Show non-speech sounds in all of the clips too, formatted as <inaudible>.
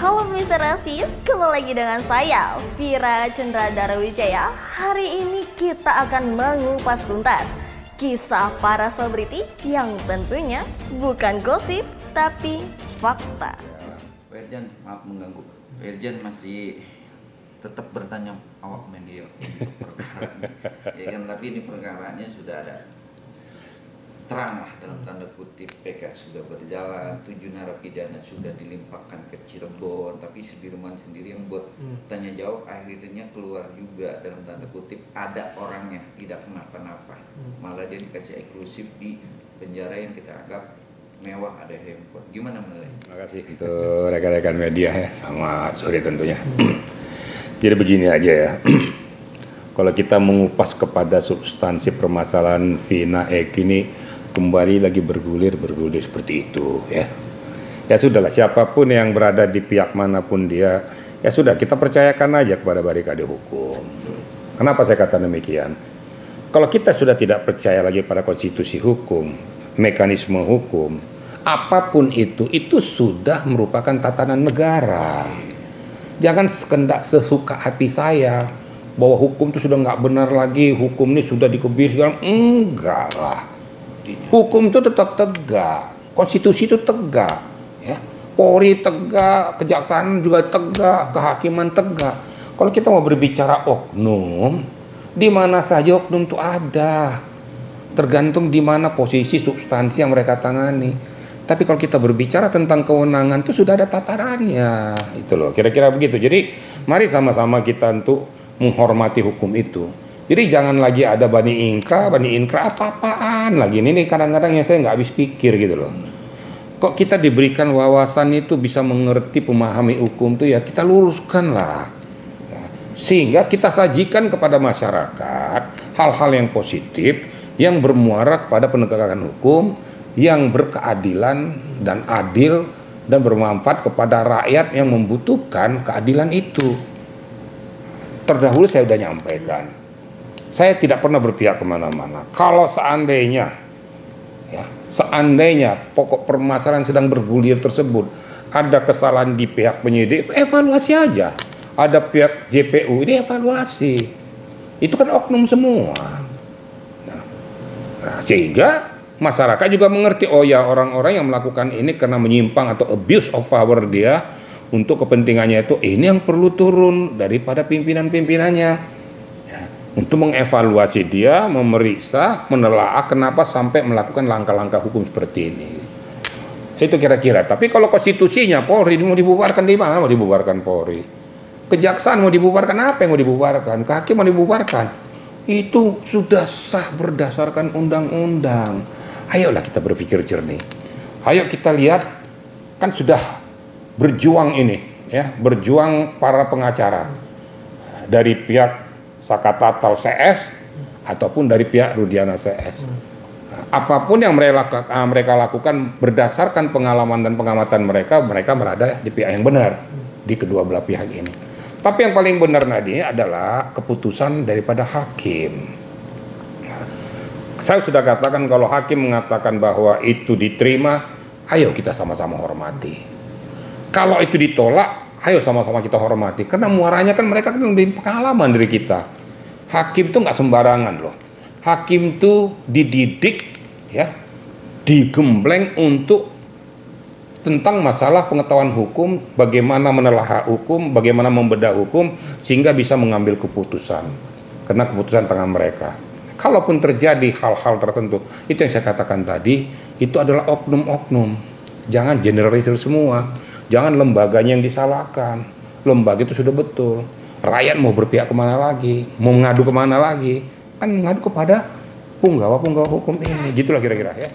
Halo Mr. Rasis, kembali lagi dengan saya, Vira Chandra Darawijaya. Hari ini kita akan mengupas tuntas kisah para selebriti yang tentunya bukan gosip, tapi fakta. Wirjan, maaf mengganggu. Wirjan masih tetap bertanya awak media perkara ini. <laughs> ya kan tapi ini perkaranya sudah ada terang lah dalam tanda kutip PK sudah berjalan tujuh narapidana sudah dilimpahkan ke Cirebon tapi Sudirman sendiri yang buat tanya jawab akhirnya keluar juga dalam tanda kutip ada orangnya tidak kenapa-napa. Malah dia dikasih eksklusif di penjara yang kita anggap mewah ada handphone. Gimana menilai? Terima kasih untuk rekan-rekan media ya, sama sore tentunya. <clears throat> Jadi begini aja ya, <clears throat> kalau kita mengupas kepada substansi permasalahan Vina Ek ini kembali lagi bergulir bergulir seperti itu ya. Ya sudahlah siapa pun yang berada di pihak mana pun dia, ya sudah kita percayakan aja kepada barikade hukum. Kenapa saya kata demikian? Kalau kita sudah tidak percaya lagi pada konstitusi hukum, mekanisme hukum, apa pun itu, itu sudah merupakan tatanan negara. Jangan sekendak sesuka hati saya bahwa hukum itu sudah nggak benar lagi, hukum ini sudah dikebir segala enggak lah. Hukum itu tetap tegak, konstitusi itu tegak, ya. Polri tegak, kejaksaan juga tegak, kehakiman tegak. Kalau kita mau berbicara oknum, di mana saja oknum itu ada. Tergantung di mana posisi substansi yang mereka tangani. Tapi kalau kita berbicara tentang kewenangan itu sudah ada tatarannya. Itu loh, kira-kira begitu. Jadi mari sama-sama kita untuk menghormati hukum itu. Jadi jangan lagi ada bani ingkra, bani ingkra apa-apaan lagi. Ini nih kadang-kadang yang saya nggak habis pikir gitu loh. Kok kita diberikan wawasan itu bisa mengerti, memahami hukum tuh ya kita luruskan lah. Sehingga kita sajikan kepada masyarakat hal-hal yang positif yang bermuara kepada penegakan hukum yang berkeadilan dan adil dan bermanfaat kepada rakyat yang membutuhkan keadilan itu. Terdahulu saya sudah nyampaikan, saya tidak pernah berpihak ke mana-mana. Kalau seandainya, ya, seandainya pokok permasalahan sedang bergulir tersebut ada kesalahan di pihak penyidik, evaluasi aja. Ada pihak JPU ini evaluasi. Itu kan oknum semua. Nah, nah, sehingga masyarakat juga mengerti oh ya orang-orang yang melakukan ini karena menyimpang atau abuse of power dia untuk kepentingannya itu ini yang perlu turun daripada pimpinan-pimpinannya ya, untuk mengevaluasi dia, memeriksa, menelaah kenapa sampai melakukan langkah-langkah hukum seperti ini. Itu kira-kira. Tapi kalau konstitusinya Polri mau dibubarkan di mana? Mau dibubarkan Polri. Kejaksaan mau dibubarkan apa yang mau dibubarkan? Kaki mau dibubarkan. Itu sudah sah berdasarkan undang-undang ayolah kita berpikir jernih. Ayo kita lihat kan sudah berjuang ini ya, berjuang para pengacara dari pihak Sakatatal CS ataupun dari pihak Rudiana CS. Apa pun yang mereka, mereka lakukan berdasarkan pengalaman dan pengamatan mereka, mereka berada di pihak yang benar di kedua belah pihak ini. Tapi yang paling benar tadi adalah keputusan daripada hakim saya sudah katakan kalau hakim mengatakan bahwa itu diterima, ayo kita sama-sama hormati. Kalau itu ditolak, ayo sama-sama kita hormati. Karena muaranya kan mereka kan lebih pengalaman dari kita. Hakim itu nggak sembarangan loh. Hakim itu dididik ya, digembleng untuk tentang masalah pengetahuan hukum, bagaimana menelaah hukum, bagaimana membedah hukum, sehingga bisa mengambil keputusan. Karena keputusan tangan mereka. Kalaupun terjadi hal-hal tertentu, itu yang saya katakan tadi, itu adalah oknum-oknum. Jangan generalisir semua. Jangan lembaganya yang disalahkan. Lembaga itu sudah betul. Rakyat mau berpihak ke mana lagi? Mau mengadu ke mana lagi? Kan mengadu kepada punggawa-punggawa hukum ini. Gitulah kira-kira ya.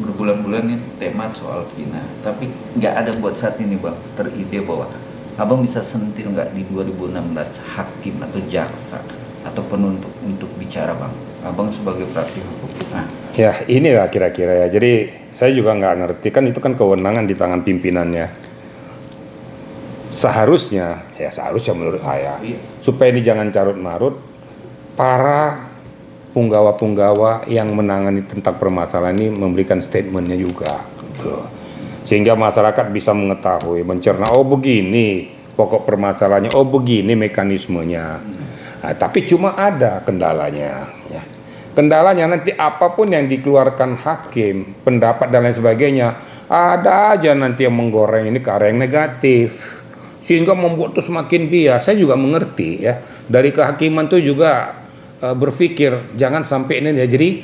berbulan-bulan ini tema soal Vina tapi nggak ada buat saat ini bang teride bahwa abang bisa sentil nggak di 2016 hakim atau jaksa atau penuntut untuk bicara bang abang sebagai praktisi hukum nah, Ya inilah kira-kira ya. Jadi saya juga nggak ngerti kan itu kan kewenangan di tangan pimpinannya. Seharusnya ya seharusnya menurut saya iya. supaya ini jangan carut marut para punggawa-punggawa yang menangani tentang permasalahan ini memberikan statementnya juga gitu sehingga masyarakat bisa mengetahui, mencerna oh begini pokok permasalahannya, oh begini mekanismenya. Nah, tapi cuma ada kendalanya. Ya. Kendalanya nanti apa pun yang dikeluarkan hakim, pendapat dan lain sebagainya, ada aja nanti yang menggoreng ini ke arah yang negatif. Sehingga membuat itu semakin bias. Saya juga mengerti ya. Dari kehakiman itu juga uh, berpikir jangan sampai ini ya jadi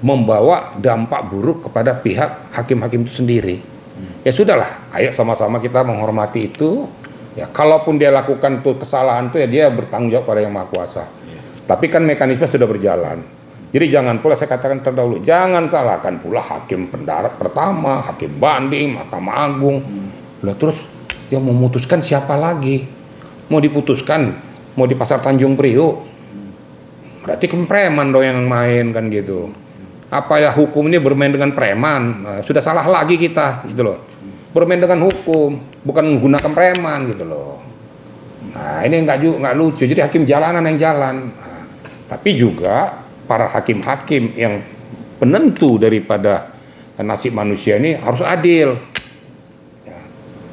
membawa dampak buruk kepada pihak hakim-hakim itu sendiri. Ya sudahlah, ayo sama-sama kita menghormati itu. Ya, kalaupun dia lakukan tuh kesalahan tuh ya dia bertanggung jawab pada yang maha kuasa. Ya. Tapi kan mekanisme sudah berjalan. Jadi jangan pula saya katakan terdahulu, jangan salahkan pula hakim pendarat pertama, hakim banding, mahkamah agung. Hmm. Lah terus yang memutuskan siapa lagi? Mau diputuskan, mau di pasar Tanjung Priok. Berarti kan preman dong yang main kan gitu. Apa ya hukum ini bermain dengan preman? Nah, sudah salah lagi kita gitu loh bermain dengan hukum, bukan menggunakan preman gitu loh. Nah ini nggak nggak lucu. Jadi hakim jalanan yang jalan. Nah, tapi juga para hakim-hakim yang penentu daripada nasib manusia ini harus adil.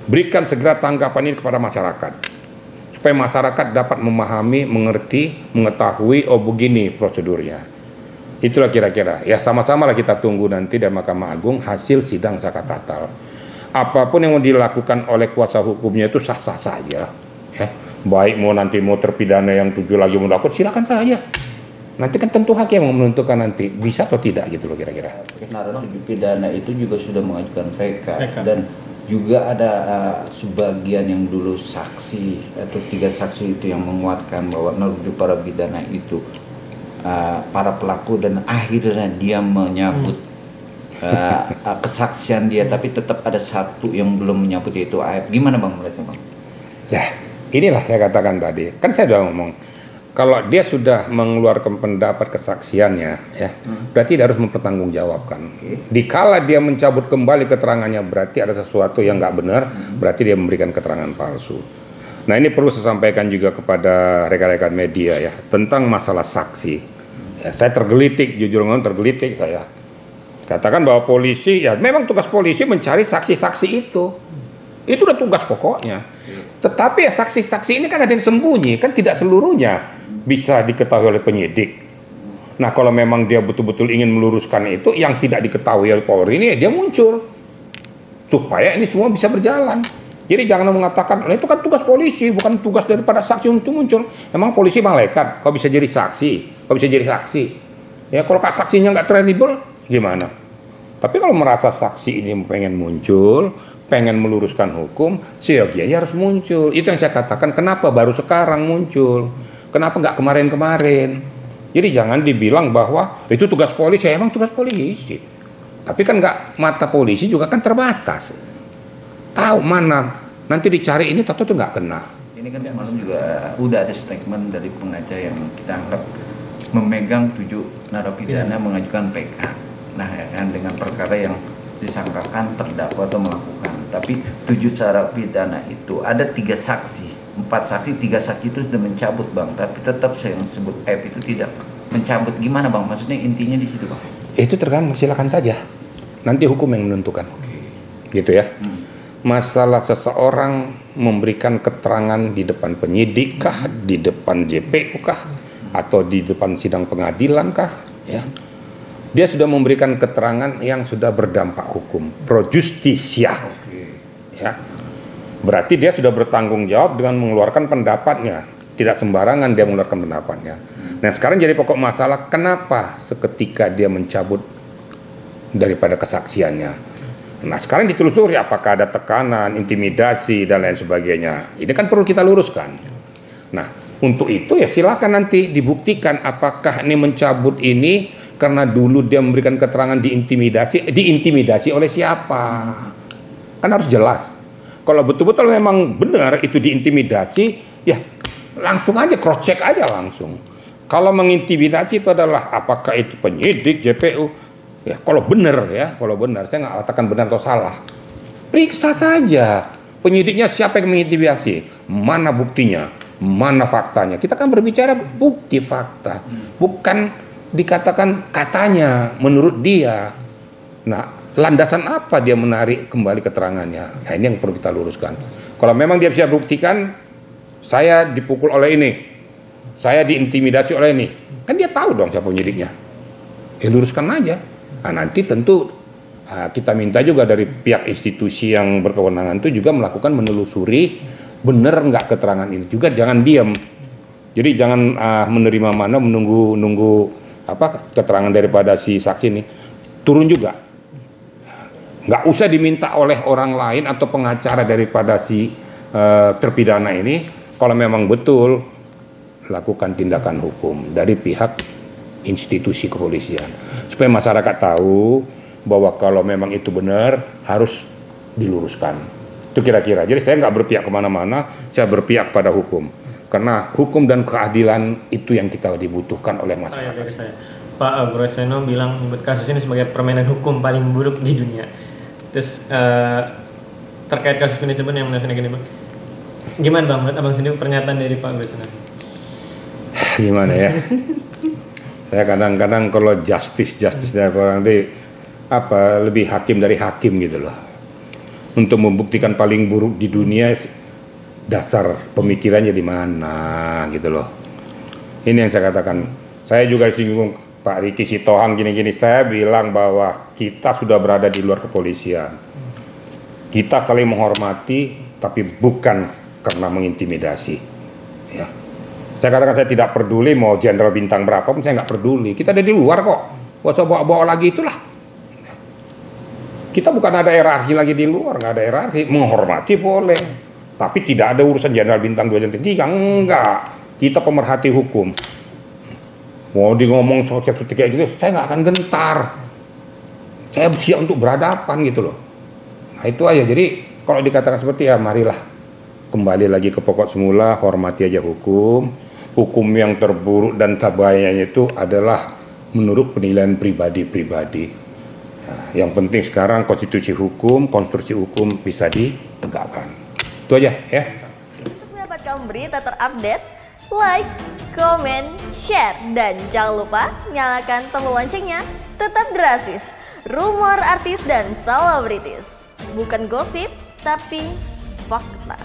Berikan segera tanggapan ini kepada masyarakat supaya masyarakat dapat memahami, mengerti, mengetahui oh begini prosedurnya. Itulah kira-kira. Ya sama-sama lah kita tunggu nanti dari Mahkamah Agung hasil sidang zakat tatal apa pun yang mau dilakukan oleh kuasa hukumnya itu sah-sah saja. Ya. Baik mau nanti mau terpidana yang tujuh lagi mau dapat silakan saja. Nanti kan tentu hakim yang menentukan nanti bisa atau tidak gitu loh kira-kira. Nah, tujuh pidana itu juga sudah mengajukan VK, dan juga ada uh, sebagian yang dulu saksi atau tiga saksi itu yang menguatkan bahwa menuju para pidana itu uh, para pelaku dan akhirnya dia menyambut hmm. uh, kesaksian dia. Tapi tetap ada satu yang belum menyambut yaitu Aib. Gimana bang? Melihatnya bang? Ya inilah saya katakan tadi. Kan saya sudah ngomong kalau dia sudah mengeluarkan pendapat kesaksiannya ya hmm. berarti dia harus mempertanggungjawabkan okay. dikala dia mencabut kembali keterangannya berarti ada sesuatu yang nggak benar hmm. berarti dia memberikan keterangan palsu nah ini perlu saya sampaikan juga kepada rekan-rekan media ya tentang masalah saksi ya, saya tergelitik jujur ngomong tergelitik saya Katakan bahwa polisi, ya memang tugas polisi mencari saksi-saksi itu. Itu udah tugas pokoknya. Tetapi ya saksi-saksi ini kan ada yang sembunyi, kan tidak seluruhnya bisa diketahui oleh penyidik. Nah kalau memang dia betul-betul ingin meluruskan itu, yang tidak diketahui oleh Polri ini dia muncul. Supaya ini semua bisa berjalan. Jadi jangan mengatakan, nah, itu kan tugas polisi, bukan tugas daripada saksi untuk muncul. Emang polisi malaikat, kok bisa jadi saksi, kok bisa jadi saksi. Ya kalau saksinya nggak kredibel, gimana? Tapi kalau merasa saksi ini pengen muncul, pengen meluruskan hukum, seyogianya harus muncul. Itu yang saya katakan, kenapa baru sekarang muncul? Kenapa nggak kemarin-kemarin? Jadi jangan dibilang bahwa itu tugas polisi, ya, emang tugas polisi. Tapi kan nggak mata polisi juga kan terbatas. Tahu mana nanti dicari ini tato tuh nggak kena. Ini kan malam juga udah ada statement dari pengacara yang kita anggap memegang tujuh narapidana ya. mengajukan PK nah ya kan dengan perkara yang disangkakan terdakwa atau melakukan tapi tujuh cara pidana itu ada tiga saksi empat saksi tiga saksi itu sudah mencabut bang. Tapi tetap saya yang sebut F itu tidak mencabut. Gimana bang? Maksudnya intinya di situ bang? Itu tergantung silakan saja. Nanti hukum yang menentukan. Okay. gitu ya. Hmm. masalah seseorang memberikan keterangan di depan penyidik kah hmm. di depan JPU kah hmm. atau di depan sidang pengadilan kah ya. Dia sudah memberikan keterangan yang sudah berdampak hukum. Pro justisia. Ya berarti dia sudah bertanggung jawab dengan mengeluarkan pendapatnya. Tidak sembarangan dia mengeluarkan pendapatnya. Nah sekarang jadi pokok masalah kenapa seketika dia mencabut daripada kesaksiannya? Nah sekarang ditelusuri apakah ada tekanan intimidasi dan lain sebagainya. Ini kan perlu kita luruskan. Nah untuk itu ya silakan nanti dibuktikan apakah ini mencabut ini karena dulu dia memberikan keterangan diintimidasi, diintimidasi oleh siapa? Kan harus jelas. Kalau betul-betul memang benar itu diintimidasi, ya langsung aja cross check aja langsung. Kalau mengintimidasi itu adalah apakah itu penyidik JPU? Ya kalau benar ya, kalau benar saya nggak katakan benar atau salah. Periksa saja penyidiknya siapa yang mengintimidasi, mana buktinya, mana faktanya. Kita kan berbicara bukti fakta, bukan dikatakan katanya menurut dia. Nah, landasan apa dia menarik kembali keterangannya? Nah, ini yang perlu kita luruskan. Kalau memang dia bisa buktikan, saya dipukul oleh ini, saya diintimidasi oleh ini, kan dia tahu dong siapa penyidiknya. Ya luruskan aja. Nah, nanti tentu ah, kita minta juga dari pihak institusi yang berkewenangan itu juga melakukan menelusuri benar nggak keterangan ini juga jangan diam. Jadi jangan ah, menerima mana menunggu nunggu apa keterangan daripada si saksi ini turun juga nggak usah diminta oleh orang lain atau pengacara daripada si eh, terpidana ini. Kalau memang betul lakukan tindakan hukum dari pihak institusi kepolisian. Supaya masyarakat tahu bahwa kalau memang itu benar harus diluruskan. Itu kira-kira. Jadi saya nggak berpihak ke mana-mana saya berpihak pada hukum. Karena hukum dan keadilan itu yang kita dibutuhkan oleh Saya masyarakat. dari saya. Pak bilang menyebut kasus ini sebagai permainan hukum paling buruk di dunia. Terus eh, terkait kasus manajemen yang melakukan gini bang, gimana bang? Menurut abang sendiri pernyataan dari Pak Agrosono? <laughs> gimana ya? Saya kadang-kadang kalau justice justice dari orang itu apa lebih hakim dari hakim gitu loh. Untuk membuktikan paling buruk di dunia dasar pemikirannya di mana gitu loh. Ini yang saya katakan. Saya juga singgung Pak Riki Sitohang gini-gini saya bilang bahwa kita sudah berada di luar kepolisian kita saling menghormati tapi bukan karena mengintimidasi ya saya katakan saya tidak peduli mau jenderal bintang berapa pun saya nggak peduli. Kita ada di luar kok. Gak usah bawa-bawa lagi itulah. Kita bukan ada hierarki lagi di luar, nggak ada hierarki. Menghormati boleh, tapi tidak ada urusan jenderal bintang dua jenderal tiga enggak. Kita pemerhati hukum. Mau di ngomong seperti kayak gitu, saya nggak akan gentar. Saya siap untuk berhadapan gitu loh. Nah itu aja. Jadi kalau dikatakan seperti ya marilah kembali lagi ke pokok semula, hormati aja hukum. Hukum yang terburuk dan terbaiknya itu adalah menurut penilaian pribadi-pribadi. Nah, yang penting sekarang konstitusi hukum, konstruksi hukum bisa ditegakkan. Itu aja ya. Untuk mendapatkan berita terupdate, like, comment, share, dan jangan lupa nyalakan tombol loncengnya. Tetap drasis, rumor artis dan selebritis. Bukan gosip, tapi fakta.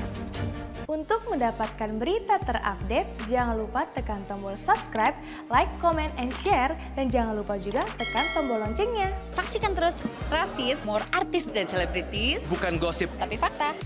Untuk mendapatkan berita terupdate, jangan lupa tekan tombol subscribe, like, comment, and share, dan jangan lupa juga tekan tombol loncengnya. Saksikan terus Rasis, more artis dan selebritis, bukan gosip tapi fakta.